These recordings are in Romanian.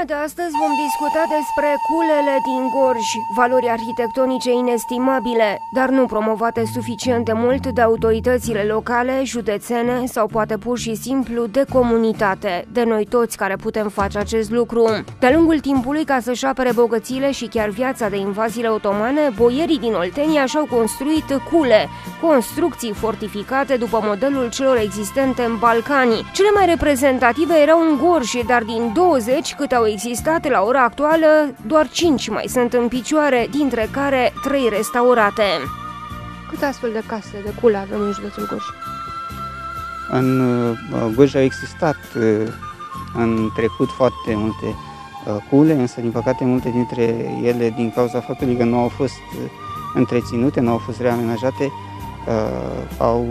emisiunea de astăzi vom discuta despre culele din Gorj, valori arhitectonice inestimabile, dar nu promovate suficient de mult de autoritățile locale, județene sau poate pur și simplu de comunitate, de noi toți care putem face acest lucru. De-a lungul timpului, ca să-și apere bogățiile și chiar viața de invaziile otomane, boierii din Oltenia și-au construit cule, construcții fortificate după modelul celor existente în Balcani. Cele mai reprezentative erau în Gorj, dar din 20 cât au existat la ora actuală, doar 5 mai sunt în picioare, dintre care 3 restaurate. Câte astfel de case de cule avem în județul Gorj? În uh, Gorj au existat uh, în trecut foarte multe uh, cule, însă din păcate multe dintre ele, din cauza faptului că nu au fost întreținute, nu au fost reamenajate, au,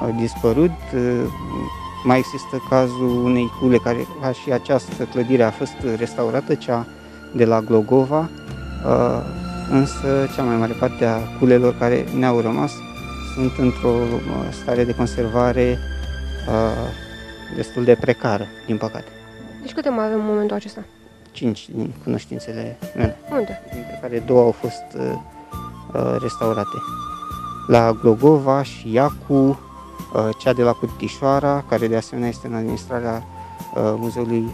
au dispărut. Mai există cazul unei cule care, ca și această clădire, a fost restaurată, cea de la Glogova, uh, însă cea mai mare parte a culelor care ne-au rămas sunt într-o uh, stare de conservare uh, destul de precară, din păcate. Deci câte mai avem în momentul acesta? Cinci din cunoștințele mele. Unde? Dintre care două au fost restaurate. La Glogova și Iacu, Uh, cea de la Curtișoara, care de asemenea este în administrarea uh, Muzeului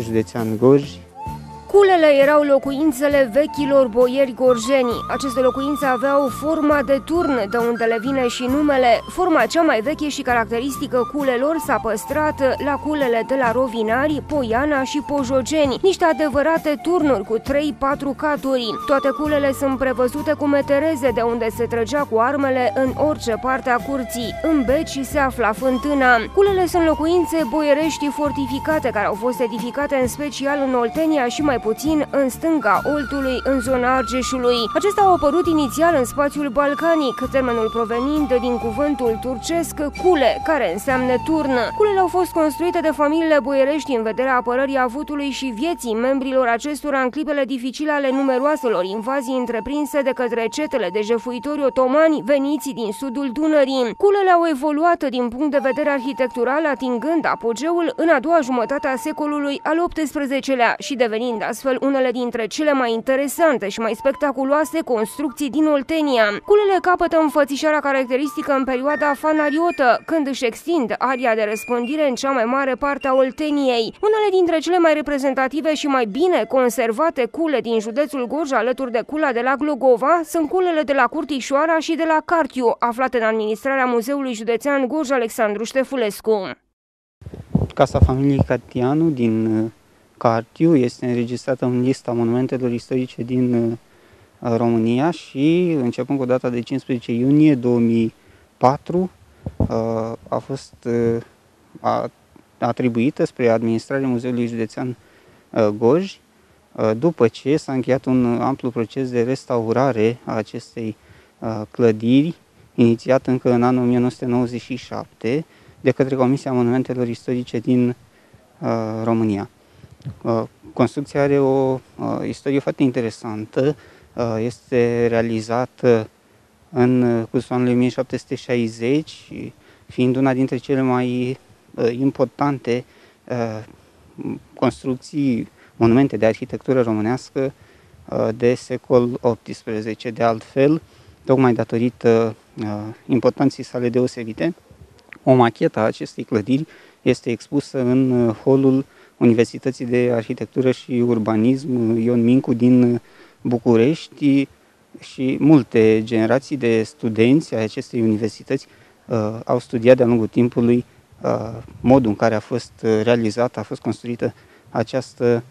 Județean Gorj, Culele erau locuințele vechilor boieri gorjeni. Aceste locuințe aveau forma de turn, de unde le vine și numele. Forma cea mai veche și caracteristică culelor s-a păstrat la culele de la Rovinari, Poiana și Pojogeni, niște adevărate turnuri cu 3-4 caturi. Toate culele sunt prevăzute cu metereze, de unde se trăgea cu armele în orice parte a curții. În beci se afla fântâna. Culele sunt locuințe boierești fortificate, care au fost edificate în special în Oltenia și mai puțin în stânga Oltului, în zona Argeșului. Acestea au apărut inițial în spațiul balcanic, termenul provenind din cuvântul turcesc cule, care înseamnă turnă. Culele au fost construite de familiile boierești în vederea apărării avutului și vieții membrilor acestora în clipele dificile ale numeroaselor invazii întreprinse de către cetele de jefuitori otomani veniți din sudul Dunării. Culele au evoluat din punct de vedere arhitectural, atingând apogeul în a doua jumătate a secolului al XVIII-lea și devenind astfel unele dintre cele mai interesante și mai spectaculoase construcții din Oltenia. Culele capătă înfățișarea caracteristică în perioada fanariotă, când își extind aria de răspândire în cea mai mare parte a Olteniei. Unele dintre cele mai reprezentative și mai bine conservate cule din județul Gorj, alături de cula de la Glogova, sunt culele de la Curtișoara și de la Cartiu, aflate în administrarea Muzeului Județean Gorj Alexandru Ștefulescu. Casa familiei Cartianu din Cartiu este înregistrată în lista monumentelor istorice din uh, România și începând cu data de 15 iunie 2004 uh, a fost uh, atribuită spre administrarea Muzeului Județean Goj, după ce s-a încheiat un amplu proces de restaurare a acestei clădiri, inițiat încă în anul 1997 de către Comisia Monumentelor Istorice din România. Uh, construcția are o uh, istorie foarte interesantă. Uh, este realizată în cursul anului 1760, fiind una dintre cele mai importante construcții, monumente de arhitectură românească de secol XVIII. De altfel, tocmai datorită importanții sale deosebite, o machetă a acestei clădiri este expusă în holul Universității de Arhitectură și Urbanism Ion Mincu din București și multe generații de studenți ai acestei universități uh, au studiat de-a lungul timpului uh, modul în care a fost realizată, a fost construită această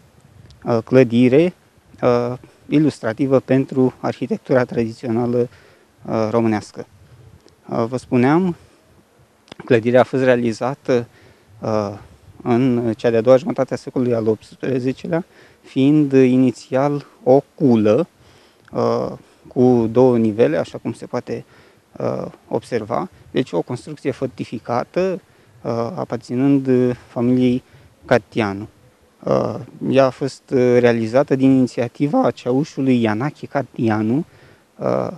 uh, clădire uh, ilustrativă pentru arhitectura tradițională uh, românească. Uh, vă spuneam, clădirea a fost realizată uh, în cea de-a doua jumătate a secolului al XVIII-lea, fiind inițial o culă uh, cu două nivele, așa cum se poate uh, observa, deci o construcție fortificată uh, aparținând familiei Catianu. Uh, ea a fost realizată din inițiativa ceaușului Ianache Catianu, uh,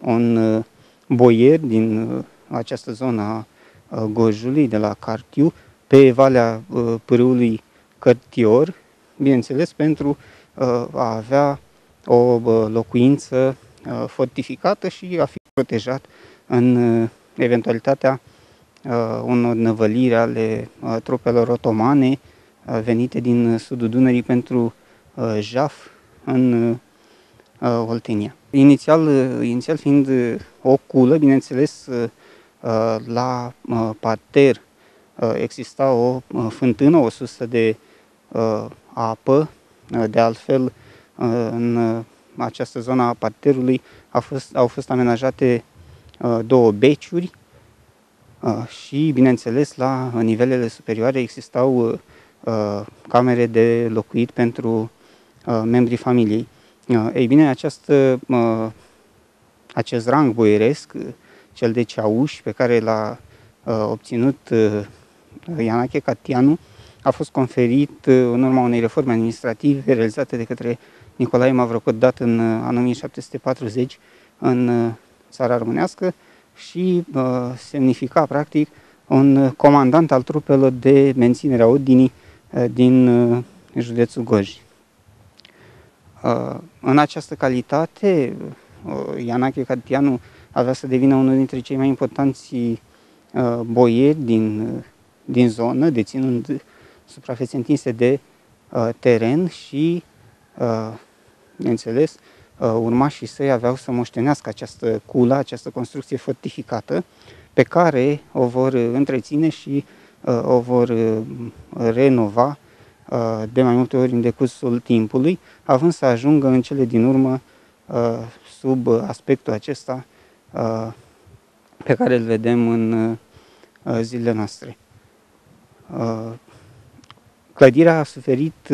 un uh, boier din uh, această zonă a uh, Gojului, de la Cartiu, pe valea uh, pârâului Cărtior, bineînțeles pentru a avea o locuință fortificată și a fi protejat în eventualitatea unor năvăliri ale trupelor otomane venite din sudul Dunării pentru jaf în Oltenia. Inițial, inițial fiind o culă, bineînțeles, la parter exista o fântână, o sursă de apă, de altfel în această zonă a parterului au fost, au fost amenajate două beciuri și, bineînțeles, la nivelele superioare existau camere de locuit pentru membrii familiei. Ei bine, această, acest rang boieresc, cel de ceauș pe care l-a obținut Ianache Catianu, a fost conferit în urma unei reforme administrative realizate de către Nicolae Mavrocot, dat în anul 1740 în țara românească și semnifica practic un comandant al trupelor de menținere a ordinii din județul Goj. În această calitate, Ianache Catianu avea să devină unul dintre cei mai importanți boieri din, din zonă, deținând suprafețe întinse de teren și, bineînțeles, urmașii săi aveau să moștenească această culă, această construcție fortificată, pe care o vor întreține și o vor renova Uh, de mai multe ori în decursul timpului, având să ajungă în cele din urmă uh, sub aspectul acesta uh, pe care îl vedem în zilele noastre. Clădirea a suferit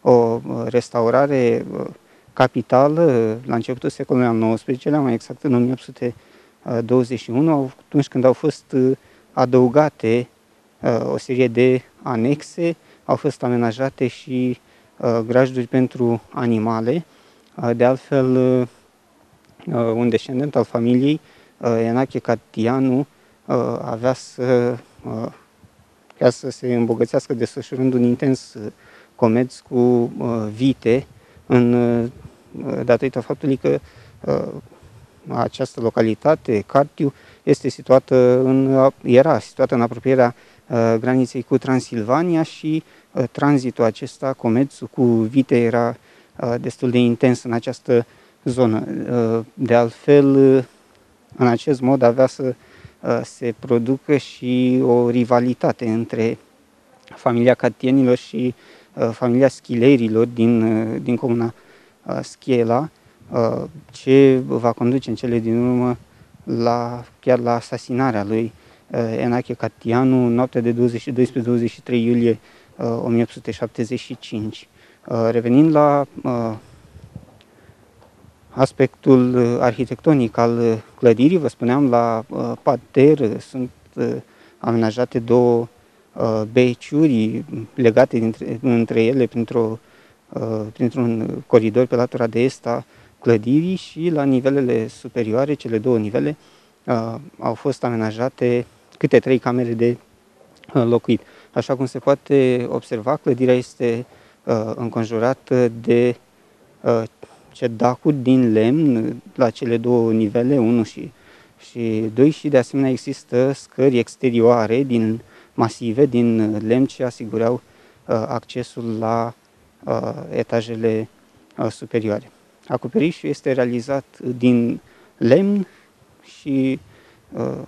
o restaurare capitală la începutul secolului al XIX-lea, mai exact în 1821, atunci când au fost adăugate o serie de anexe au fost amenajate și uh, grajduri pentru animale. Uh, de altfel, uh, un descendent al familiei, Enache Catianu, avea să, ca să se îmbogățească desfășurând un intens comerț cu vite, în, datorită faptului că această localitate, Cartiu, este situată în, era situată în apropierea graniței cu Transilvania și Uh, tranzitul acesta, comerțul cu vite era uh, destul de intens în această zonă. Uh, de altfel, în acest mod avea să se producă și o rivalitate între familia Catienilor și familia Schilerilor din, din comuna Schiela, ce va conduce în cele din urmă la, chiar la asasinarea lui Enache Catianu noaptea de 22-23 iulie 1875. Uh, uh, revenind la uh, aspectul arhitectonic al clădirii, vă spuneam, la parter sunt amenajate două beciuri legate dintre, între ele printr-o, printr-un coridor pe latura de est a clădirii și la nivelele superioare, cele două nivele, au fost amenajate câte trei camere de locuit. Așa cum se poate observa, clădirea este uh, înconjurată de uh, cedacuri din lemn la cele două nivele, 1 și, și 2 și de asemenea există scări exterioare din masive, din lemn ce asigurau uh, accesul la uh, etajele uh, superioare. Acoperișul este realizat din lemn și uh,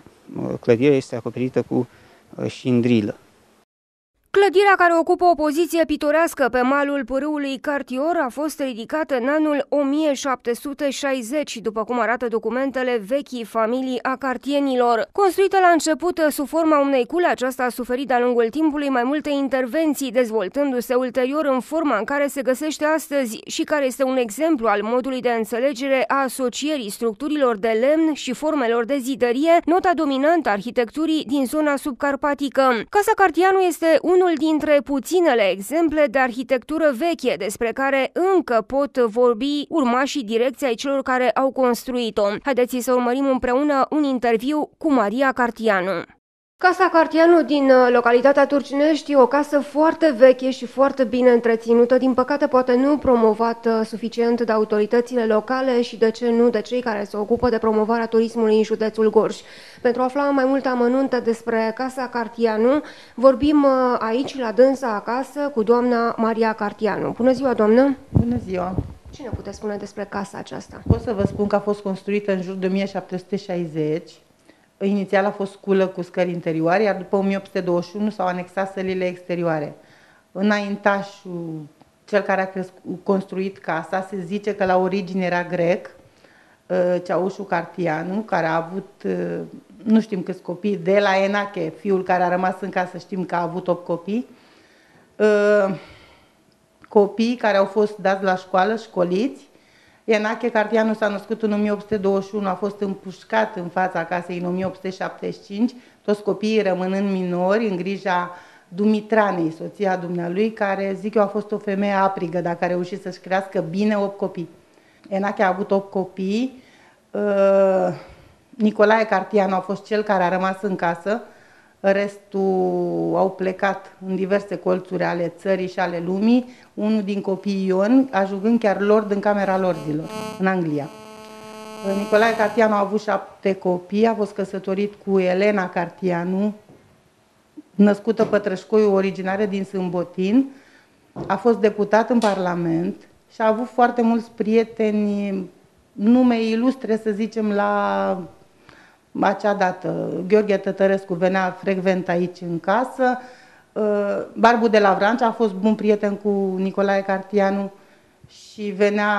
clădirea este acoperită cu uh, șindrilă. Clădirea care ocupă o poziție pitorească pe malul pârâului Cartior a fost ridicată în anul 1760, după cum arată documentele vechii familii a cartienilor. Construită la început sub forma unei cule, aceasta a suferit de-a lungul timpului mai multe intervenții, dezvoltându-se ulterior în forma în care se găsește astăzi și care este un exemplu al modului de înțelegere a asocierii structurilor de lemn și formelor de zidărie, nota dominantă a arhitecturii din zona subcarpatică. Casa Cartianu este un unul dintre puținele exemple de arhitectură veche despre care încă pot vorbi urmașii direcției celor care au construit-o. Haideți să urmărim împreună un interviu cu Maria Cartianu. Casa Cartianu din uh, localitatea Turcinești e o casă foarte veche și foarte bine întreținută, din păcate poate nu promovată suficient de autoritățile locale și de ce nu de cei care se ocupă de promovarea turismului în județul Gorj. Pentru a afla mai multe amănunte despre Casa Cartianu, vorbim uh, aici la dânsa acasă cu doamna Maria Cartianu. Bună ziua, doamnă! Bună ziua! Ce ne puteți spune despre casa aceasta? Pot să vă spun că a fost construită în jur de 1760 Inițial a fost sculă cu scări interioare, iar după 1821 s-au anexat sălile exterioare. Înaintașul, cel care a construit casa, se zice că la origine era grec, uh, Ceaușu Cartianu, care a avut, uh, nu știm câți copii, de la Enache, fiul care a rămas în casă, știm că a avut 8 copii, uh, copii care au fost dați la școală, școliți, Ienache Cartianu s-a născut în 1821, a fost împușcat în fața casei în 1875, toți copiii rămânând minori în grija Dumitranei, soția dumnealui, care, zic eu, a fost o femeie aprigă, dacă a reușit să-și crească bine 8 copii. Enache a avut 8 copii, uh, Nicolae Cartianu a fost cel care a rămas în casă, restul au plecat în diverse colțuri ale țării și ale lumii, unul din copiii Ion ajungând chiar lord în Camera Lordilor, în Anglia. Nicolae Cartianu a avut șapte copii, a fost căsătorit cu Elena Cartianu, născută Pătrășcoiu, originară din Sâmbotin, a fost deputat în Parlament și a avut foarte mulți prieteni, nume ilustre, să zicem, la acea dată. Gheorghe Tătărescu venea frecvent aici în casă, uh, Barbu de la Vrancea a fost bun prieten cu Nicolae Cartianu și venea...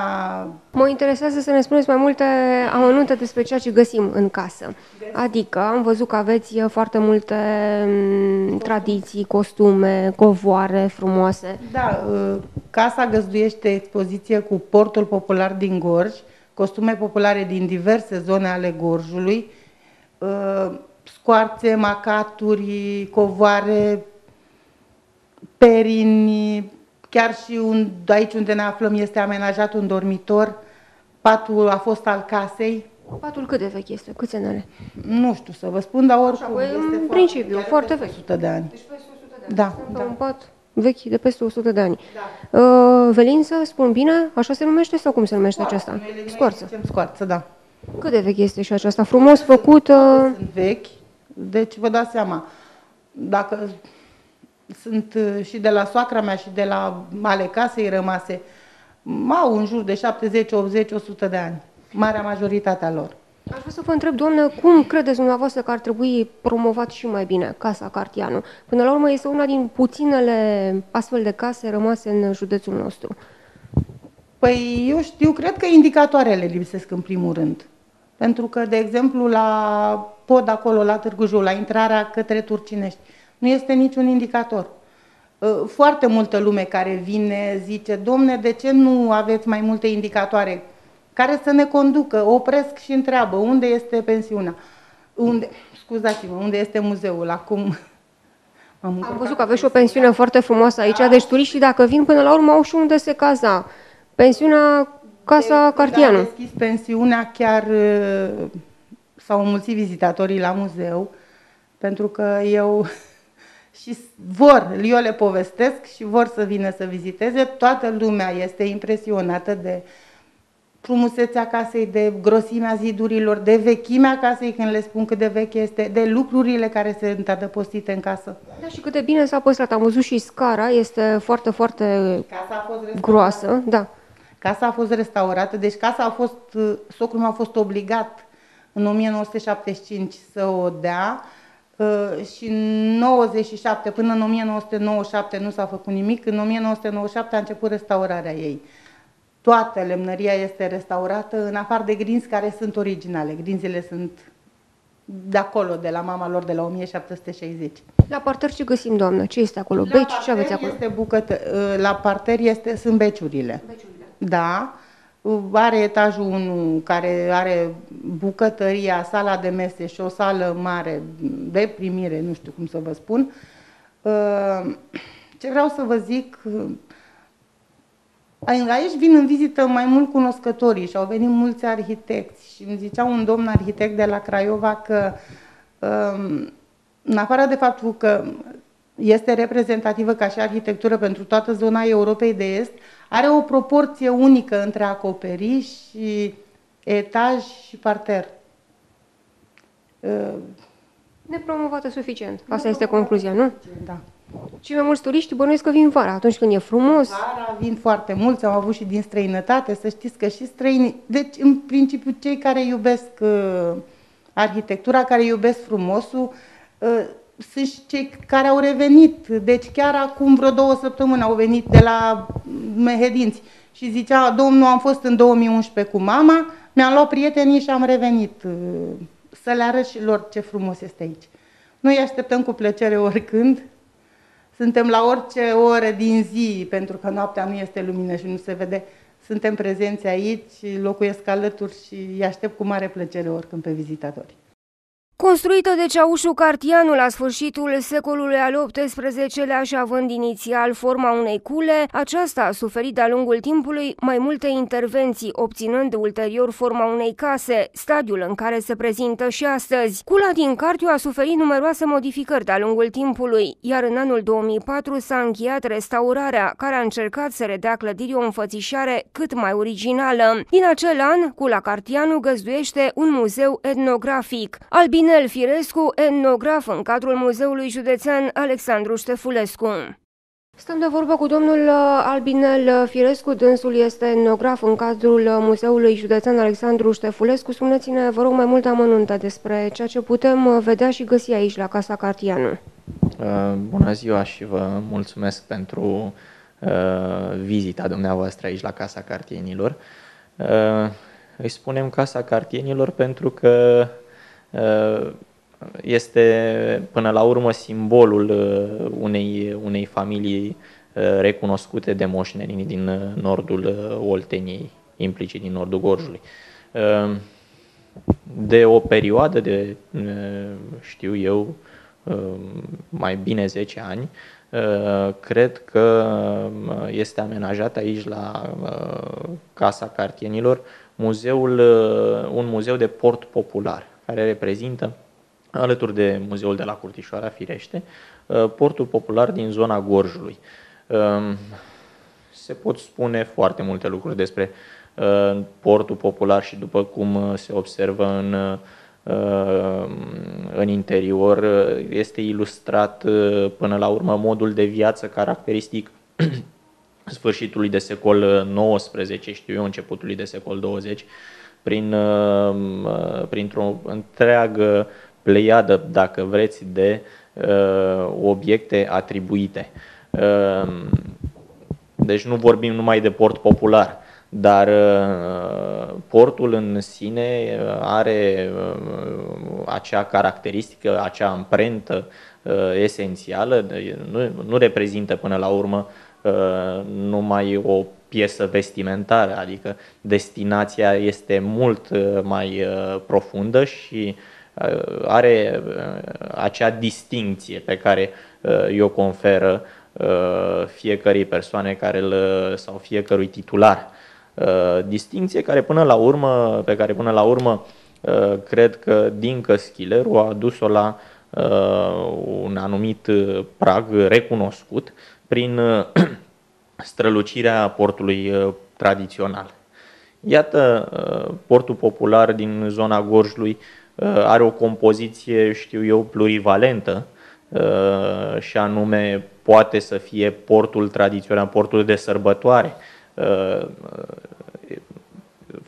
Mă interesează să ne spuneți mai multe amănunte despre ceea ce găsim în casă. Adică am văzut că aveți foarte multe mm, tradiții, costume, covoare frumoase. Da, uh, casa găzduiește expoziție cu portul popular din Gorj, costume populare din diverse zone ale Gorjului, Uh, scoarțe, macaturi, covoare, perini, chiar și un, aici unde ne aflăm este amenajat un dormitor, patul a fost al casei. Patul cât de vechi este? Câți ani are? Nu știu să vă spun, dar oricum Așa, este în foarte, principiu, foarte vechi. 100 de ani. Deci peste 100 de ani. Da, da. un pat vechi de peste 100 de ani. Da. Uh, velință, spun bine, așa se numește sau cum se numește scoarță. aceasta? Scoarță. Scoarță, da. Cât de vechi este și aceasta? Frumos făcută? Sunt vechi, deci vă dați seama, dacă sunt uh, și de la soacra mea și de la ale casei rămase, au în jur de 70, 80, 100 de ani, marea majoritatea lor. Aș vrea să vă întreb, doamnă, cum credeți dumneavoastră că ar trebui promovat și mai bine Casa Cartianu? Până la urmă este una din puținele astfel de case rămase în județul nostru. Păi eu știu, cred că indicatoarele lipsesc în primul rând. Pentru că, de exemplu, la pod acolo, la Târgu Jiu, la intrarea către Turcinești, nu este niciun indicator. Ă, foarte multă lume care vine zice, domne, de ce nu aveți mai multe indicatoare care să ne conducă? Opresc și întreabă, unde este pensiunea? Unde, scuzați-mă, unde este muzeul? Acum am, am văzut că aveți și o pensiune foarte frumoasă aici, da. deci turiștii dacă vin până la urmă au și unde se caza. Pensiunea Casa de, Cartianu. Da, deschis pensiunea, chiar uh, s-au înmulțit vizitatorii la muzeu, pentru că eu și vor, eu le povestesc și vor să vină să viziteze. Toată lumea este impresionată de frumusețea casei, de grosimea zidurilor, de vechimea casei, când le spun cât de veche este, de lucrurile care sunt adăpostite în casă. Da, și cât de bine s-a păstrat. Am văzut și scara, este foarte, foarte casa a fost groasă. Da. Casa a fost restaurată, deci casa a fost, socrul meu a fost obligat în 1975 să o dea uh, și în 97 până în 1997 nu s-a făcut nimic, în 1997 a început restaurarea ei. Toată lemnăria este restaurată, în afară de grinzi care sunt originale. Grinzile sunt de acolo, de la mama lor, de la 1760. La parter ce găsim, doamnă? Ce este acolo? Beci? Ce aveți acolo? Este bucătă, uh, la parter este, sunt beciurile. Beciurile. Da, are etajul 1 care are bucătăria, sala de mese și o sală mare de primire, nu știu cum să vă spun. Uh, ce vreau să vă zic, uh, aici vin în vizită mai mult cunoscătorii și au venit mulți arhitecți și îmi zicea un domn arhitect de la Craiova că um, în afară de faptul că este reprezentativă ca și arhitectură pentru toată zona Europei de Est, are o proporție unică între acoperiș și etaj și parter. Nepromovată suficient. Asta este concluzia, nu? Da. Și mai mulți turiști bănuiesc că vin vara, atunci când e frumos. Vara vin foarte mulți, am avut și din străinătate, să știți că și străinii... Deci, în principiu, cei care iubesc uh, arhitectura, care iubesc frumosul, uh, sunt și cei care au revenit. Deci chiar acum vreo două săptămâni au venit de la Mehedinți și zicea, domnul, am fost în 2011 cu mama, mi-am luat prietenii și am revenit uh, să le arăt și lor ce frumos este aici. Noi așteptăm cu plăcere oricând, suntem la orice oră din zi, pentru că noaptea nu este lumină și nu se vede. Suntem prezenți aici, locuiesc alături și îi aștept cu mare plăcere oricând pe vizitatori. Construită de Ceaușu Cartianu la sfârșitul secolului al XVIII-lea și având inițial forma unei cule, aceasta a suferit de-a lungul timpului mai multe intervenții, obținând ulterior forma unei case, stadiul în care se prezintă și astăzi. Cula din Cartiu a suferit numeroase modificări de-a lungul timpului, iar în anul 2004 s-a încheiat restaurarea, care a încercat să redea clădirii o înfățișare cât mai originală. Din acel an, Cula Cartianu găzduiește un muzeu etnografic. Albin Inel Firescu, etnograf în cadrul Muzeului Județean Alexandru Ștefulescu. Stăm de vorbă cu domnul uh, Albinel Firescu, dânsul este etnograf în cadrul uh, Muzeului Județean Alexandru Ștefulescu. Spuneți-ne, vă rog, mai multe amănunte despre ceea ce putem uh, vedea și găsi aici la Casa Cartianu. Bună ziua și vă mulțumesc pentru vizita dumneavoastră aici la Casa Cartienilor. Îi spunem Casa Cartienilor pentru că Uh, este până la urmă simbolul uh, unei, unei familii uh, recunoscute de moșnerii din nordul Olteniei, implicit din nordul Gorjului. De o perioadă de, știu eu, mai bine 10 ani, cred că este amenajat aici la Casa Cartienilor muzeul, un muzeu de port popular care reprezintă, alături de Muzeul de la Curtișoara, firește, uh, portul popular din zona Gorjului. Um, se pot spune foarte multe lucruri despre uh, portul popular și după cum uh, se observă în, în interior, este ilustrat până la urmă modul de viață caracteristic sfârșitului de secol XIX, știu eu, începutului de secol 20, prin, uh, uh, printr-o întreagă pleiadă, dacă vreți, de uh, obiecte atribuite. Deci nu vorbim numai de port popular, dar portul în sine are acea caracteristică, acea amprentă esențială, nu, nu reprezintă până la urmă numai o piesă vestimentară, adică destinația este mult uh, mai uh, profundă și uh, are acea distinție pe care o conferă fiecărei persoane care îl, sau fiecărui titular. Distinție care până la urmă, pe care până la urmă cred că Dincă Schileru a adus-o la un anumit prag recunoscut prin strălucirea portului uh, tradițional. Iată, uh, portul popular din zona Gorjului uh, are o compoziție, știu eu, plurivalentă și anume poate să fie portul tradițional, portul de sărbătoare.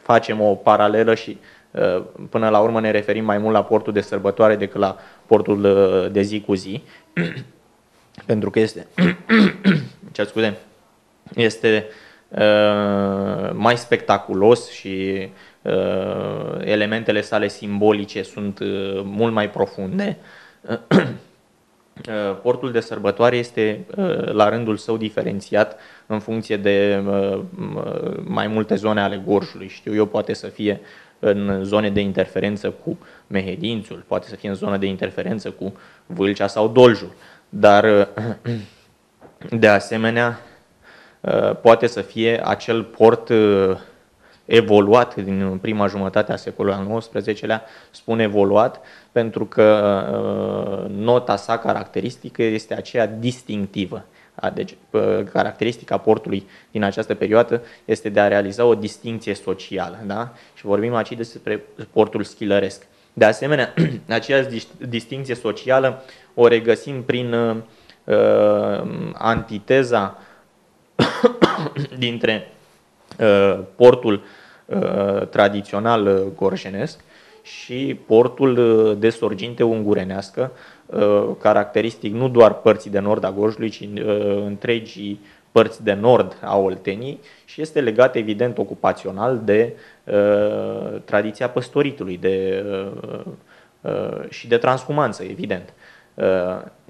Facem o paralelă și până la urmă ne referim mai mult la portul de sărbătoare decât la portul de zi cu zi, pentru că este, ce scuze, este uh, mai spectaculos și uh, elementele sale simbolice sunt uh, mult mai profunde. Portul de sărbătoare este la rândul său diferențiat în funcție de mai multe zone ale Gorjului. Știu eu, poate să fie în zone de interferență cu Mehedințul, poate să fie în zone de interferență cu Vâlcea sau Doljul. Dar, de asemenea, Uh, poate să fie acel port uh, evoluat din prima jumătate a secolului al XIX-lea, spun evoluat pentru că nota sa caracteristică este aceea distinctivă. Deci, caracteristica portului din această perioadă este de a realiza o distinție socială. Da? Și vorbim aici despre portul schilăresc. De asemenea, aceeași distinție socială o regăsim prin uh, antiteza dintre uh, portul uh, tradițional uh, gorjenesc și portul uh, de sorginte ungurenească, uh, caracteristic nu doar părții de nord a Gorjului, ci uh, întregii părți de nord a Olteniei și este legat evident ocupațional de uh, tradiția păstoritului de, uh, uh, și de transhumanță, evident. Uh,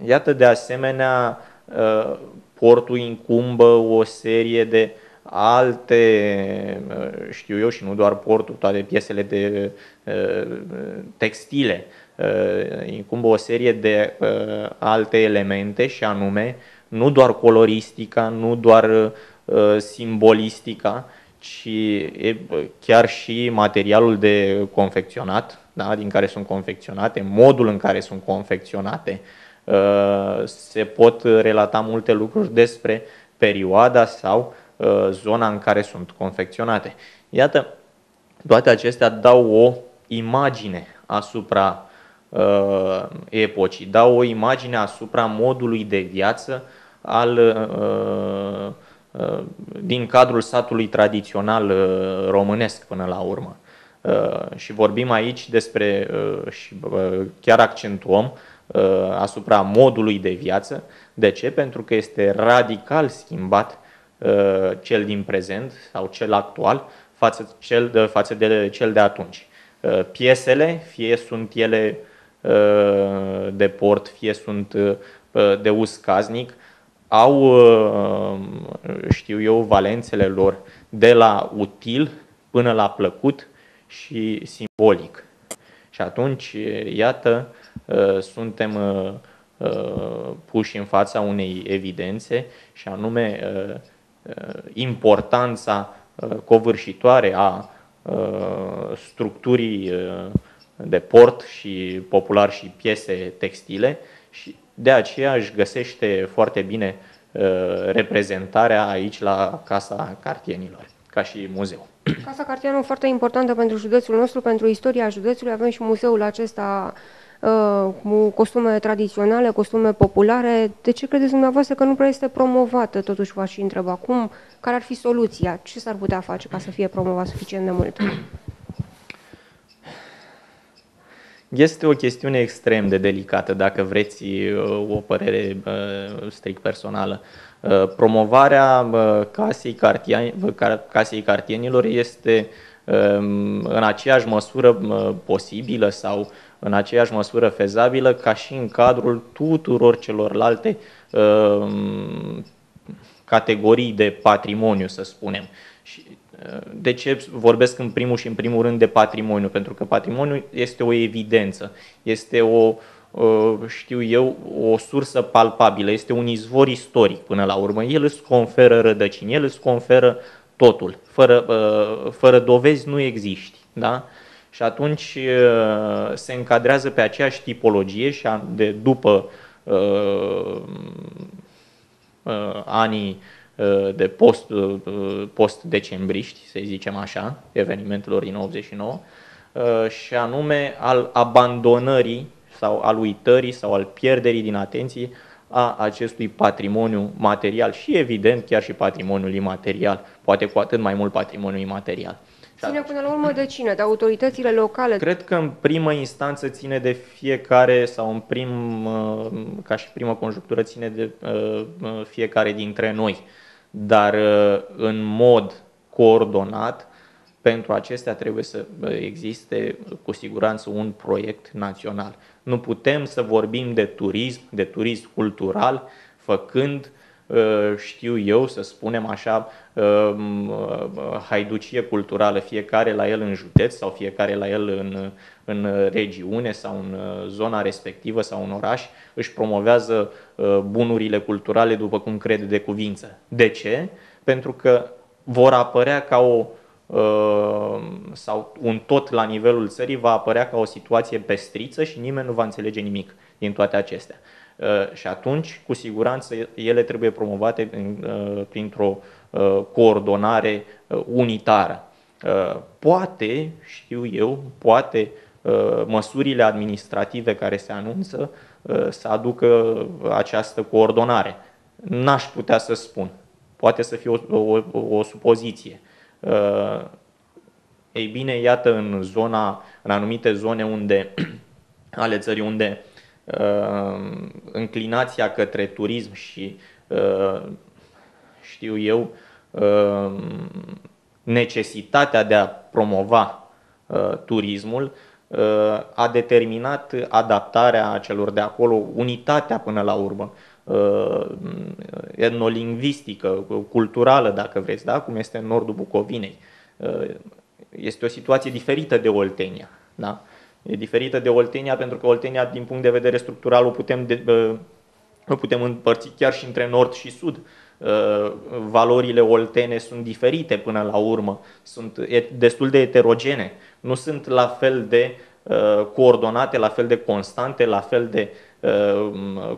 iată de asemenea, uh, portul incumbă o serie de alte, uh, știu eu, și nu doar portul, toate piesele de uh, textile, uh, incumbă o serie de uh, alte elemente și anume nu doar coloristica, nu doar uh, simbolistica, ci e, chiar și materialul de confecționat, da, din care sunt confecționate, modul în care sunt confecționate. Uh, se pot relata multe lucruri despre perioada sau uh, zona în care sunt confecționate. Iată, toate acestea dau o imagine asupra uh, epocii, dau o imagine asupra modului de viață al, uh, uh, din cadrul satului tradițional uh, românesc până la urmă. Și vorbim aici despre, și chiar accentuăm asupra modului de viață. De ce? Pentru că este radical schimbat cel din prezent sau cel actual față, cel de, față de cel de atunci. Piesele, fie sunt ele de port, fie sunt de uz casnic, au, uh, știu eu, valențele lor de la util până la plăcut și simbolic. Și atunci, iată, uh, suntem uh, puși în fața unei evidențe și anume importanța covârșitoare a structurii de port și popular și piese textile și de aceea își găsește foarte bine uh, reprezentarea aici la Casa Cartienilor, ca și muzeu. Casa Cartiană foarte importantă pentru județul nostru, pentru istoria județului. Avem și muzeul acesta uh, cu costume tradiționale, costume populare. De ce credeți dumneavoastră că nu prea este promovată? Totuși v-aș întreba acum, care ar fi soluția? Ce s-ar putea face ca să fie promovat suficient de mult? Este o chestiune extrem de delicată, dacă vreți uh, o părere uh, strict personală. Uh, promovarea casei, cartieni, casei cartienilor este um, în aceeași măsură posibilă sau în aceeași măsură fezabilă ca și în cadrul tuturor celorlalte um, categorii de patrimoniu, să spunem. Și de ce vorbesc în primul și în primul rând de patrimoniu? Pentru că patrimoniul este o evidență, este o, știu eu, o sursă palpabilă, este un izvor istoric până la urmă. El îți conferă rădăcini, el îți conferă totul. Fără, fără dovezi nu existi. Da? Și atunci se încadrează pe aceeași tipologie și de după uh, uh, anii Uh, de post, uh, post-decembriști, să zicem așa, evenimentelor din 89, uh, și anume al abandonării sau al uitării sau al pierderii din atenție a acestui patrimoniu material și evident chiar și patrimoniul imaterial, poate cu atât mai mult patrimoniul imaterial. Ține până la urmă de cine? De autoritățile locale? Cred că în primă instanță ține de fiecare sau în prim, ca și primă conjunctură ține de fiecare dintre noi dar uh, în mod coordonat, pentru acestea trebuie să uh, existe cu siguranță un proiect național. Nu putem să vorbim de turism, de turism cultural, făcând Uh, știu eu, să spunem așa, um, uh, haiducie culturală, fiecare la el în județ sau fiecare la el în, în regiune sau în uh, zona respectivă sau în oraș, își promovează bunurile culturale după cum crede de cuvință. De ce? Pentru că vor apărea ca o sau un tot la nivelul țării va apărea ca o situație pestriță și nimeni nu va înțelege nimic din toate acestea. Și atunci, cu siguranță, ele trebuie promovate printr-o coordonare unitară. Poate, știu eu, poate măsurile administrative care se anunță să aducă această coordonare. N-aș putea să spun. Poate să fie o, o, o supoziție. Uh, ei bine, iată în zona, în anumite zone unde ale țării unde uh, înclinația către turism și uh, știu eu uh, necesitatea de a promova uh, turismul uh, a determinat adaptarea celor de acolo, unitatea până la urmă. Uh, etnolingvistică, culturală, dacă vreți, da? cum este în nordul Bucovinei. Uh, este o situație diferită de Oltenia. Da? E diferită de Oltenia pentru că Oltenia, din punct de vedere structural, o putem, de, uh, o putem împărți chiar și între nord și sud. Valorile oltene sunt diferite până la urmă, sunt destul de eterogene, nu sunt la fel de coordonate, la fel de constante, la fel de Uh,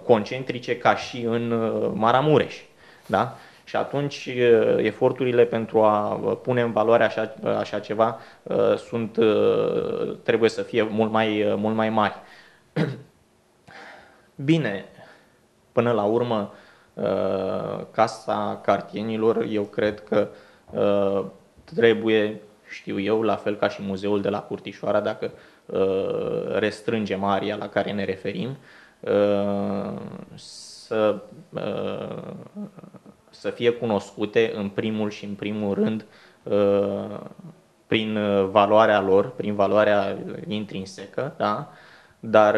concentrice ca și în uh, Maramureș. Da? Și atunci uh, eforturile pentru a pune în valoare așa, așa ceva sunt, trebuie să fie mult mai, mult mai mari. Bine, până la urmă, Casa Cartienilor, eu cred că trebuie, știu eu, la fel ca și muzeul de la Curtișoara, dacă restrângem aria la care ne referim, să, să fie cunoscute în primul și în primul rând prin valoarea lor, prin valoarea intrinsecă, da? dar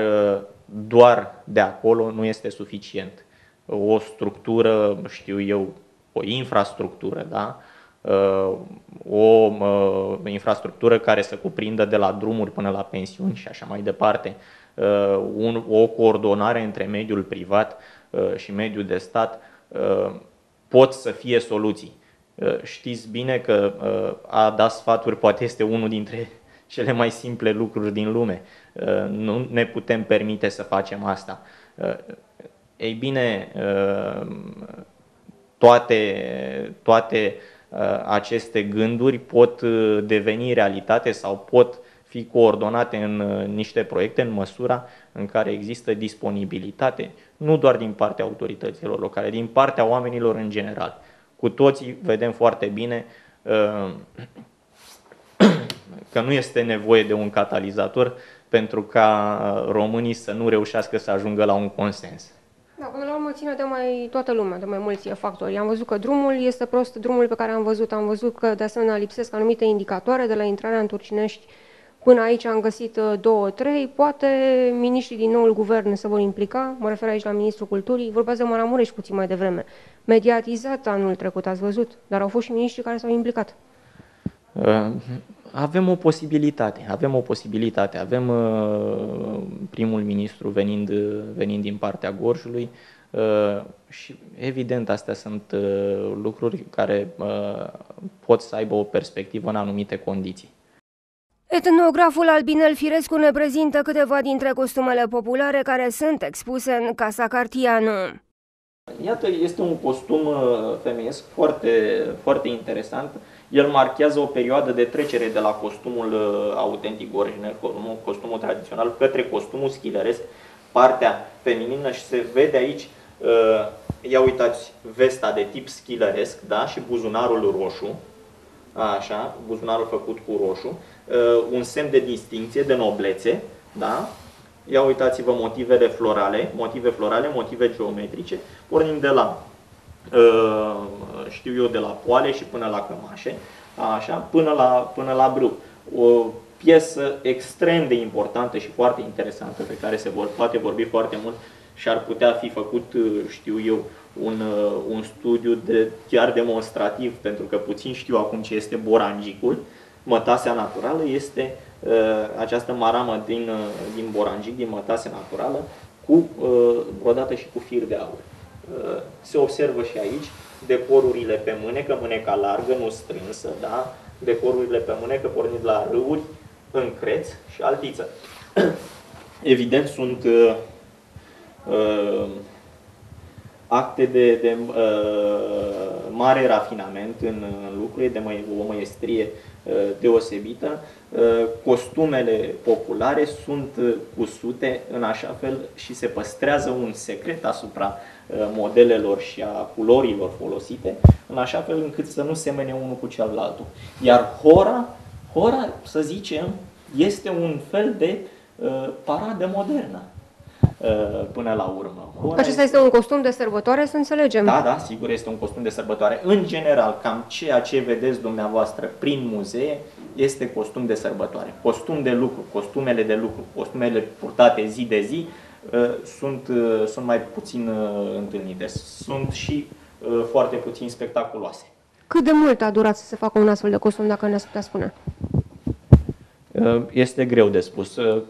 doar de acolo nu este suficient. O structură, știu eu, o infrastructură, da? o infrastructură care să cuprindă de la drumuri până la pensiuni și așa mai departe, Uh, un, o coordonare între mediul privat uh, și mediul de stat uh, pot să fie soluții. Știți bine că a da sfaturi poate este unul dintre cele mai simple lucruri din lume. Nu ne putem permite să facem asta. Ei bine, toate, toate aceste gânduri pot deveni realitate sau pot fi coordonate în uh, niște proiecte în măsura în care există disponibilitate, nu doar din partea autorităților locale, din partea oamenilor în general. Cu toții vedem foarte bine uh, că nu este nevoie de un catalizator pentru ca uh, românii să nu reușească să ajungă la un consens. Da, până la urmă ține de mai toată lumea, de mai mulți factori. Am văzut că drumul este prost, drumul pe care am văzut, am văzut că de asemenea lipsesc anumite indicatoare de la intrarea în Turcinești Până aici am găsit uh, două, trei, poate miniștrii din noul guvern se vor implica, mă refer aici la Ministrul Culturii, vorbeați de Maramureș puțin mai devreme. Mediatizat anul trecut, ați văzut, dar au fost și miniștri care s-au implicat. Uh, avem o posibilitate, avem o posibilitate. Avem uh, primul ministru venind, venind din partea Gorjului și evident astea sunt lucruri care pot să aibă o perspectivă în anumite condiții. Etnograful Albinel Firescu ne prezintă câteva dintre costumele populare care sunt expuse în Casa Cartianu. Iată, este un costum uh, femeiesc foarte, foarte interesant. El marchează o perioadă de trecere de la costumul uh, autentic original, costumul tradițional, către costumul schileresc, partea feminină și se vede aici, uh, ia uitați, vesta de tip schileresc, da? și buzunarul roșu, așa, buzunarul făcut cu roșu, uh, un semn de distinție, de noblețe, da? Ia uitați-vă motivele florale, motive florale, motive geometrice, pornind de la, uh, știu eu, de la poale și până la cămașe, așa, până la, până la brâu. O piesă extrem de importantă și foarte interesantă pe care se vor, poate vorbi foarte mult și ar putea fi făcut, uh, știu eu, un, uh, un studiu de, chiar demonstrativ, pentru că puțin știu acum ce este borangicul. Mătasea naturală este uh, această maramă din, uh, din borangic, din mătase naturală, cu, uh, odată și cu fir de aur. Se observă și aici decorurile pe mânecă, mâneca largă, nu strânsă, da? decorurile pe mânecă, pornind la râuri, încreț și altiță. Evident, sunt uh, uh, acte de, de uh, mare rafinament în, în lucrurile, de mă, o măiestrie uh, deosebită. Uh, costumele populare sunt uh, cusute în așa fel și se păstrează un secret asupra uh, modelelor și a culorilor folosite, în așa fel încât să nu semene unul cu celălalt. Iar hora, hora, să zicem, este un fel de uh, paradă modernă. Uh, până la urmă. Hora Acesta este un costum de sărbătoare, să înțelegem. Da, da, sigur, este un costum de sărbătoare. În general, cam ceea ce vedeți dumneavoastră prin muzee este costum de sărbătoare. Costum de lucru, costumele de lucru, costumele purtate zi de zi uh, sunt, uh, sunt mai puțin întâlnite. Sunt și foarte puțin spectaculoase. Cât de mult a durat să se facă un astfel de costum, dacă ne-ați putea spune? Este greu de spus Uh,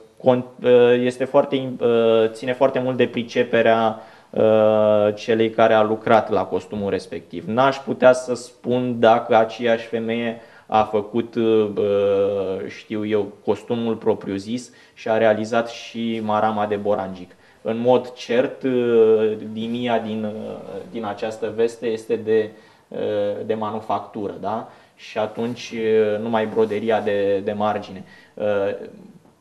este foarte, uh, ține foarte mult de priceperea uh, celei care a lucrat la costumul respectiv. N-aș putea să spun dacă aceeași femeie a făcut, știu eu, costumul propriu-zis și a realizat și marama de borangic. În mod cert, linia din, din această veste este de, de manufactură, da? și atunci numai broderia de, de margine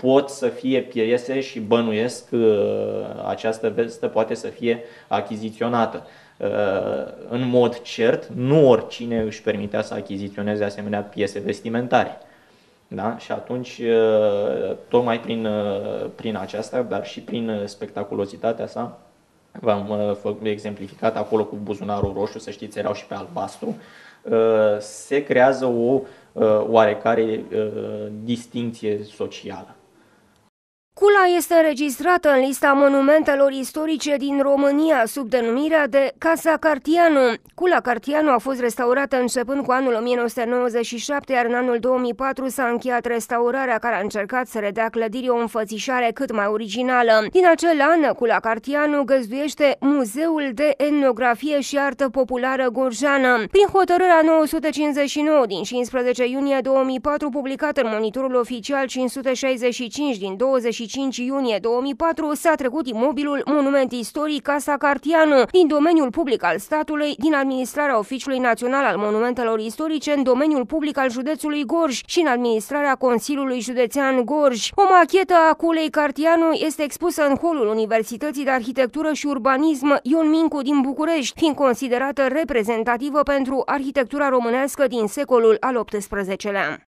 pot să fie piese și bănuiesc că uh, această vestă poate să fie achiziționată. Uh, în mod cert, nu oricine își permitea să achiziționeze asemenea piese vestimentare. Da? Și atunci, uh, tocmai prin, prin aceasta, dar și prin spectaculozitatea sa, v-am exemplificat acolo cu buzunarul roșu, să știți, erau și pe albastru, se creează o oarecare distinție socială. Cula este înregistrată în lista monumentelor istorice din România sub denumirea de Casa Cartianu. Cula Cartianu a fost restaurată începând cu anul 1997, iar în anul 2004 s-a încheiat restaurarea care a încercat să redea clădirii o înfățișare cât mai originală. Din acel an, Cula Cartianu găzduiește Muzeul de Etnografie și Artă Populară Gorjană. Prin hotărârea 959 din 15 iunie 2004, publicată în monitorul oficial 565 din 25 25 iunie 2004 s-a trecut imobilul Monument Istoric Casa Cartianu din domeniul public al statului, din administrarea Oficiului Național al Monumentelor Istorice în domeniul public al județului Gorj și în administrarea Consiliului Județean Gorj. O machetă a culei Cartianu este expusă în holul Universității de Arhitectură și Urbanism Ion Mincu din București, fiind considerată reprezentativă pentru arhitectura românească din secolul al XVIII-lea.